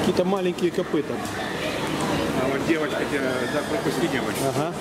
Какие-то маленькие копыта. А вот девочка, да, пропусти девочку. Ага.